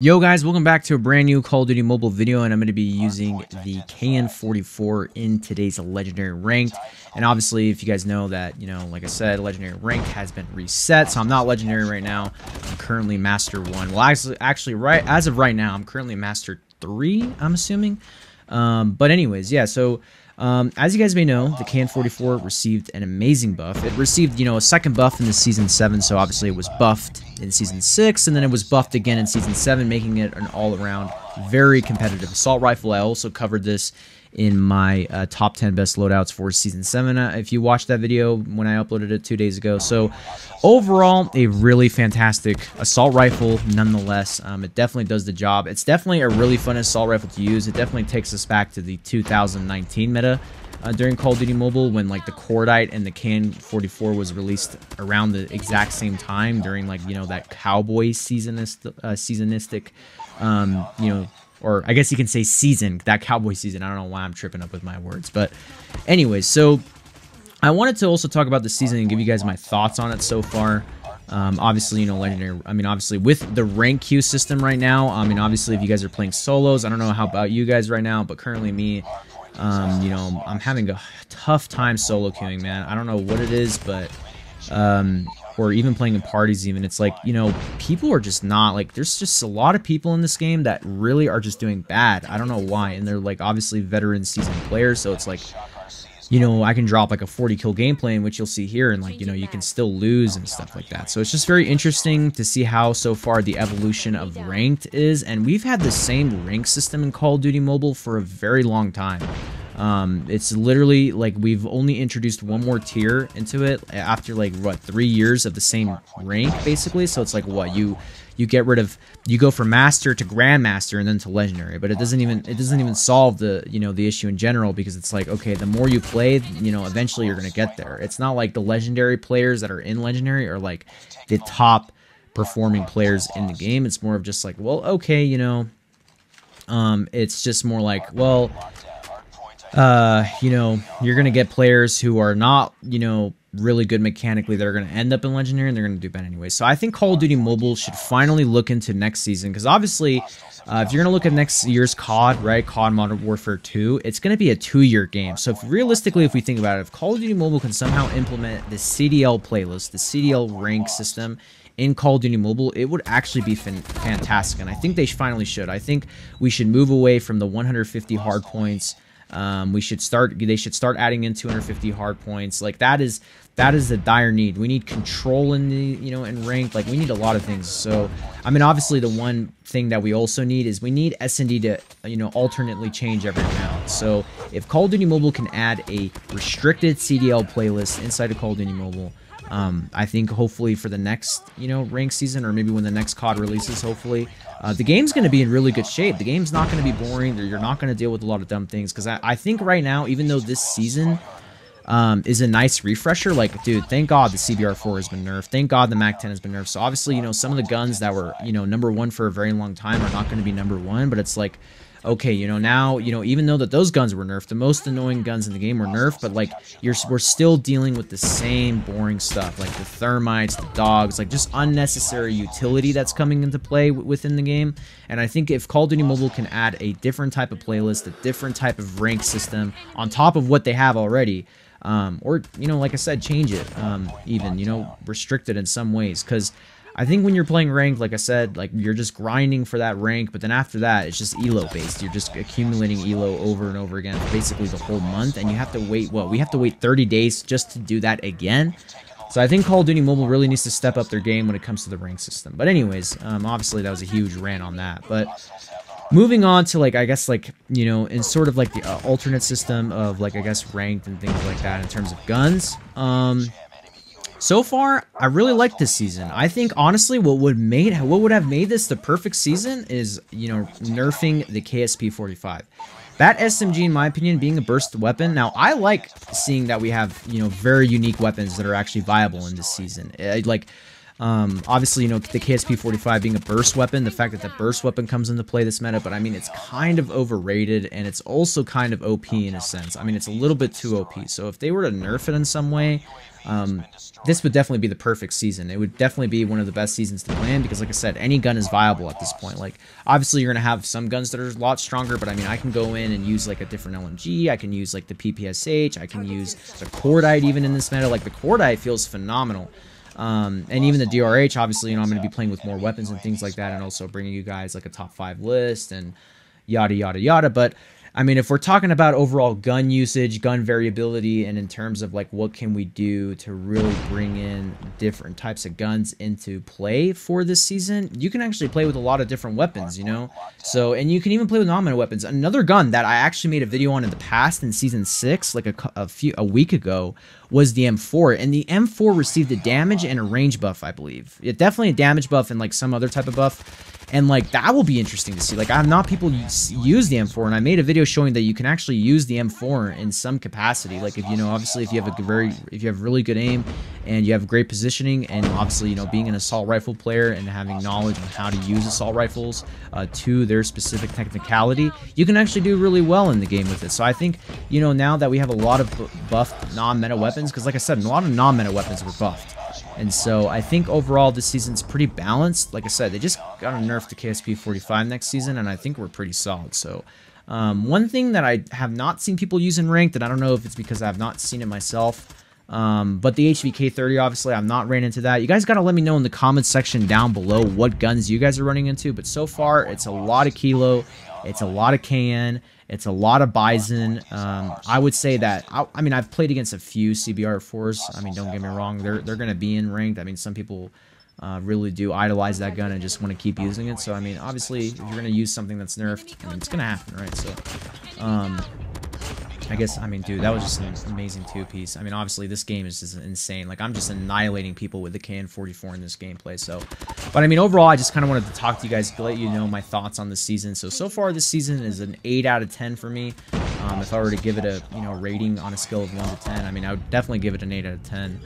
Yo guys, welcome back to a brand new Call of Duty mobile video and I'm going to be using the KN44 in today's Legendary Ranked. And obviously, if you guys know that, you know, like I said, Legendary Ranked has been reset, so I'm not Legendary right now. I'm currently Master 1. Well, actually, actually right as of right now, I'm currently Master 3, I'm assuming. Um, but anyways, yeah, so um, as you guys may know, the KN44 received an amazing buff. It received, you know, a second buff in the Season 7, so obviously it was buffed in Season 6, and then it was buffed again in Season 7, making it an all-around very competitive assault rifle. I also covered this in my uh, top 10 best loadouts for season 7 uh, if you watched that video when I uploaded it two days ago. So overall, a really fantastic assault rifle nonetheless. Um, it definitely does the job. It's definitely a really fun assault rifle to use. It definitely takes us back to the 2019 meta. Uh, during Call of Duty Mobile, when like the Cordite and the KN44 was released around the exact same time during like you know that cowboy seasonist uh, seasonistic, um, you know or I guess you can say season, that Cowboy season. I don't know why I'm tripping up with my words. But anyways, so I wanted to also talk about the season and give you guys my thoughts on it so far. Um, obviously, you know, legendary. I mean, obviously, with the rank queue system right now. I mean, obviously, if you guys are playing solos, I don't know how about you guys right now, but currently, me, um, you know, I'm having a tough time solo queuing, man. I don't know what it is, but um, or even playing in parties even it's like you know people are just not like there's just a lot of people in this game that really are just doing bad i don't know why and they're like obviously veteran seasoned players so it's like you know i can drop like a 40 kill gameplay in which you'll see here and like you know you can still lose and stuff like that. so it's just very interesting to see how so far the evolution of ranked is and we've had the same rank system in call of duty mobile for a very long time. Um, it's literally like we've only introduced one more tier into it after like what three years of the same rank basically. So it's like what you you get rid of you go from master to grandmaster and then to legendary but it doesn't even it doesn't even solve the you know the issue in general because it's like okay the more you play you know eventually you're gonna get there. It's not like the legendary players that are in legendary are like the top performing players in the game. It's more of just like well okay you know um it's just more like well uh, you know, you're to get players who are not, you know, really good mechanically that are going to end up in Legendary and they're going to do bad anyway. So I think Call of Duty Mobile should finally look into next season because obviously, uh, if you're going to look at next year's COD, right, COD Modern Warfare 2, it's going to be a two-year game. So if, realistically, if we think about it, if Call of Duty Mobile can somehow implement the CDL playlist, the CDL rank system, in Call of Duty Mobile, it would actually be fantastic. And I think they finally should. I think we should move away from the 150 hard points um, we should start. They should start adding in 250 hard points. Like that is that is a dire need. We need control in the you know in rank. Like we need a lot of things. So I mean, obviously the one thing that we also need is we need SND to you know alternately change every round. So if Call of Duty Mobile can add a restricted CDL playlist inside of Call of Duty Mobile. Um, I think hopefully for the next, you know, rank season or maybe when the next COD releases, hopefully, uh, the game's going to be in really good shape. The game's not going to be boring. You're not going to deal with a lot of dumb things because I, I, think right now, even though this season um, is a nice refresher, like, dude, thank God the CBR4 has been nerfed. Thank God the MAC-10 has been nerfed. So obviously, you know, some of the guns that were, you know, number one for a very long time are not going to be number one, but it's like, okay, you know, now, you know, even though that those guns were nerfed, the most annoying guns in the game were nerfed, but like you're we're still dealing with the same boring stuff, like the thermites, the dogs, like just unnecessary utility that's coming into play within the game. And I think if Call of Duty Mobile can add a different type of playlist, a different type of rank system on top of what they have already, um, or you know, like I said, change it, um, even you know, restrict it in some ways, because I think when you're playing ranked, like I said, like you're just grinding for that rank, but then after that, it's just elo based. You're just accumulating elo over and over again, basically the whole month, and you have to wait. What we have to wait 30 days just to do that again. So I think Call of Duty Mobile really needs to step up their game when it comes to the rank system. But anyways, um, obviously that was a huge rant on that. But moving on to like I guess like you know in sort of like the uh, alternate system of like I guess ranked and things like that in terms of guns. Um, so far, I really like this season. I think honestly, what would made what would have made this the perfect season is you know nerfing the KSP 45. That SMG, in my opinion, being a burst weapon. Now, I like seeing that we have you know very unique weapons that are actually viable in this season. Eh, like Um, obviously, you know, the KSP-45 being a burst weapon, the fact that the burst weapon comes into play this meta, but I mean, it's kind of overrated, and it's also kind of OP in a sense. I mean, it's a little bit too OP, so if they were to nerf it in some way, um, this would definitely be the perfect season. It would definitely be one of the best seasons to plan because, like I said, any gun is viable at this point. Like, obviously, you're going to have some guns that are a lot stronger, but I mean, I can go in and use, like, a different LMG. I can use, like, the PPSH. I can use the Cordite even in this meta. Like, the Cordite feels phenomenal. Um, and even the DRH, obviously, you know, I'm going to be playing with more weapons and things like that, and also bringing you guys like a top five list and yada yada yada. But I mean, if we're talking about overall gun usage, gun variability, and in terms of like what can we do to really bring in different types of guns into play for this season, you can actually play with a lot of different weapons, you know? So, and you can even play with non-meta weapons. Another gun that I actually made a video on in the past in season six, like a, a few a week ago, was the M4, and the M4 received a damage and a range buff, I believe. It definitely a damage buff and like some other type of buff and like that will be interesting to see. Like I have not people use, use the M4, and I made a video showing that you can actually use the M4 in some capacity. Like if you know, obviously, if you have a very, if you have really good aim and you have great positioning, and obviously, you know, being an assault rifle player and having knowledge on how to use assault rifles uh, to their specific technicality, you can actually do really well in the game with it. So I think, you know, now that we have a lot of buffed non-meta weapons, because like I said, a lot of non-meta weapons were buffed. And so I think overall this season's pretty balanced. Like I said, they just got a nerf to KSP 45 next season, and I think we're pretty solid. So um, one thing that I have not seen people use in ranked, and I don't know if it's because I've not seen it myself, um, but the HVK 30, obviously, I've not ran into that. You guys got to let me know in the comments section down below what guns you guys are running into. But so far, it's a lot of Kilo, it's a lot of KN, it's a lot of bison. Um, I would say that, I, I, mean, I've played against a few CBR4s. I mean, don't get me wrong. They're, they're going to be in ranked. I mean, some people uh, really do idolize that gun and just want to keep using it. So, I mean, obviously, if you're going to use something that's nerfed, I mean, it's going to happen, right? So, um, I guess, I mean, dude, that was just an amazing two-piece. I mean, obviously, this game is just insane. Like, I'm just annihilating people with the KN-44 in this gameplay, so... But, I mean, overall, I just kind of wanted to talk to you guys, to let you know my thoughts on the season. So, so far, this season is an 8 out of 10 for me. Um, if I were to give it a, you know, rating on a scale of 1 to 10, I mean, I would definitely give it an 8 out of 10.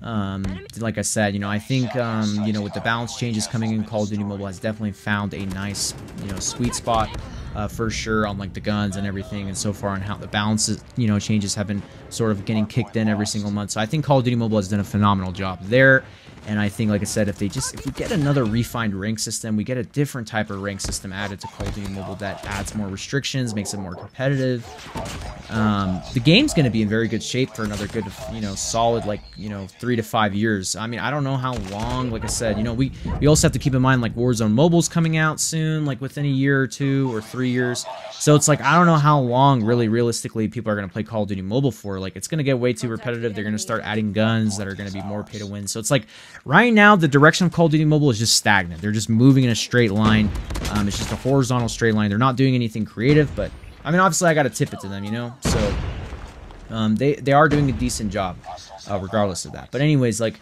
Um, like I said, you know, I think, um, you know, with the balance changes coming in, Call of Duty Mobile has definitely found a nice, you know, sweet spot uh, for sure on like the guns and everything, and so far on how the balances, you know, changes have been sort of getting kicked in every single month. So I think Call of Duty Mobile has done a phenomenal job there. And I think, like I said, if they just if we get another refined rank system, we get a different type of rank system added to Call of Duty Mobile that adds more restrictions, makes it more competitive. Um, the game's going to be in very good shape for another good, you know, solid like you know three to five years. I mean, I don't know how long. Like I said, you know, we we also have to keep in mind like Warzone Mobile's coming out soon, like within a year or two or three years. So it's like I don't know how long, really, realistically, people are going to play Call of Duty Mobile for. Like it's going to get way too repetitive. They're going to start adding guns that are going to be more pay to win. So it's like Right now, the direction of Call of Duty Mobile is just stagnant. They're just moving in a straight line. Um, it's just a horizontal straight line. They're not doing anything creative, but I mean, obviously, I got to tip it to them, you know. So um, they they are doing a decent job, uh, regardless of that. But anyways, like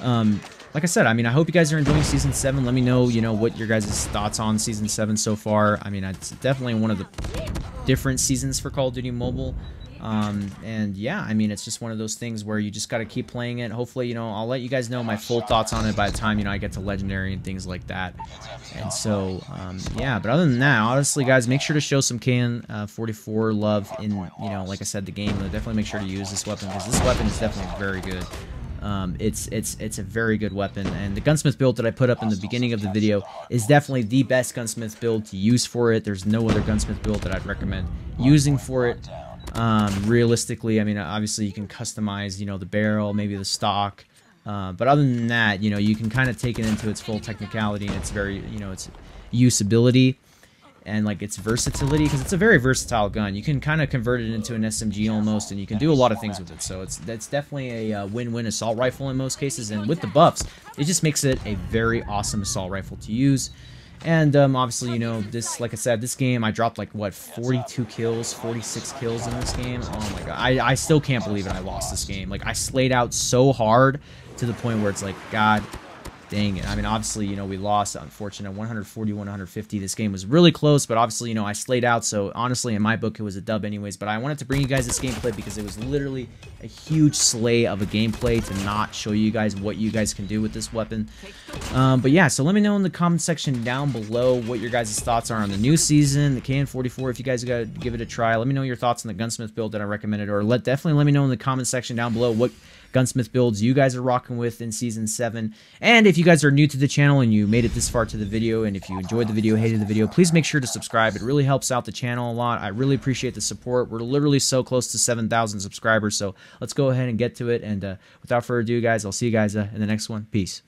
um, like I said, I mean, I hope you guys are enjoying season seven. Let me know, you know, what your guys' thoughts on season seven so far. I mean, it's definitely one of the different seasons for Call of Duty Mobile. Um, and yeah, I mean, it's just one of those things where you just got to keep playing it. Hopefully, you know, I'll let you guys know my full thoughts on it by the time, you know, I get to Legendary and things like that. And so, um, yeah, but other than that, honestly, guys, make sure to show some KN-44 uh, love in, you know, like I said, the game. Definitely make sure to use this weapon because this weapon is definitely very good. Um, it's it's it's a very good weapon, and the gunsmith build that I put up in the beginning of the video is definitely the best gunsmith build to use for it. There's no other gunsmith build that I'd recommend using for it. Um, realistically, I mean, obviously you can customize, you know, the barrel, maybe the stock. Uh, but other than that, you know, you can kind of take it into its full technicality and its very, you know, its usability and like its versatility because it's a very versatile gun. You can kind of convert it into an SMG almost, and you can do a lot of things with it. So it's that's definitely a uh, win-win assault rifle in most cases. And with the buffs, it just makes it a very awesome assault rifle to use. And um, obviously, you know, this, like I said, this game, I dropped like, what, 42 kills, 46 kills in this game. Oh my god, I, I still can't believe it I lost this game. Like, I slayed out so hard to the point where it's like, God, dang it. I mean, obviously, you know, we lost, unfortunate, 140, 150. This game was really close, but obviously, you know, I slayed out. So honestly, in my book, it was a dub anyways. But I wanted to bring you guys this gameplay because it was literally a huge slay of a gameplay to not show you guys what you guys can do with this weapon. Um, but yeah, so let me know in the comment section down below what your guys' thoughts are on the new season, the KN44. If you guys got to give it a try, let me know your thoughts on the gunsmith build that I recommended, or let definitely let me know in the comment section down below what gunsmith builds you guys are rocking with in season 7 and if you guys are new to the channel and you made it this far to the video and if you enjoyed the video hated the video please make sure to subscribe. It really helps out the channel a lot. I really appreciate the support. We're literally so close to 7000 subscribers so let's go ahead and get to it. And uh, without further ado guys i'll see you guys uh, in the next one. Peace